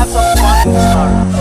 have some fun.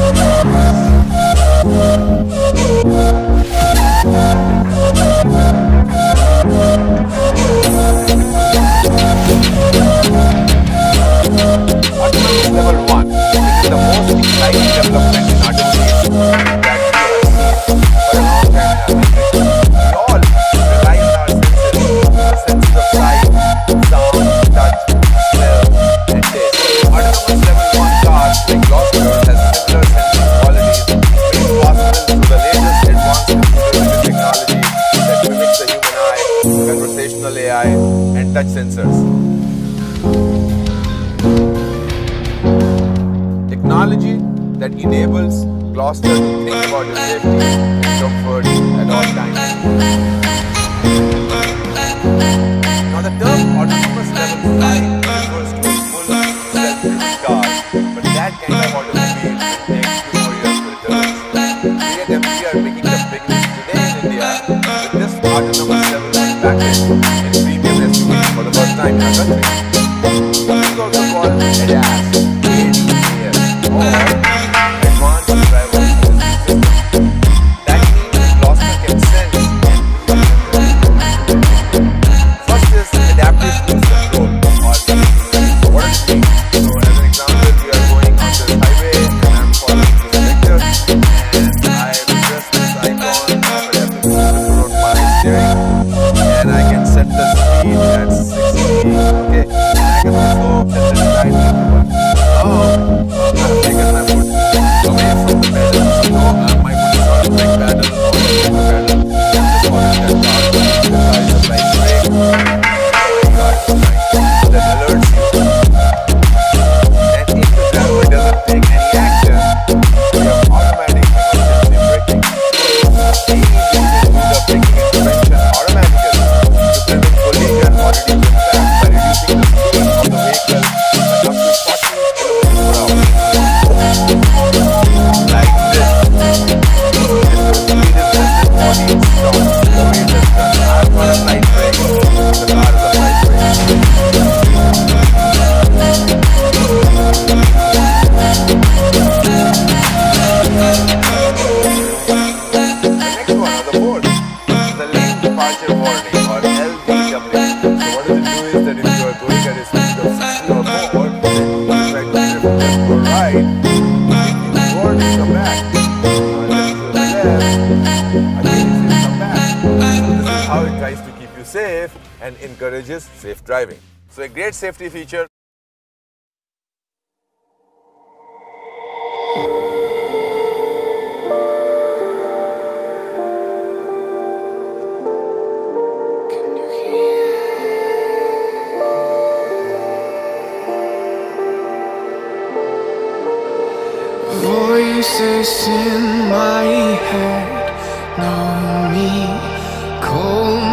and touch sensors. Technology that enables Gloster to think about your safety and comfort at all times. Now the term autonomous level five refers to a full self-driving car, but that kind of autonomy sniper. Let's go to one. Yeah. Yeah. Oh. warning or LDW. So what it do is that or to come back, come back. This is how it tries to keep you safe and encourages safe driving. So a great safety feature voices in my head know me, cold.